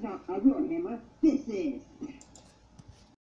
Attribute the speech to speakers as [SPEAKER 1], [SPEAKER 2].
[SPEAKER 1] Nak, 呢吗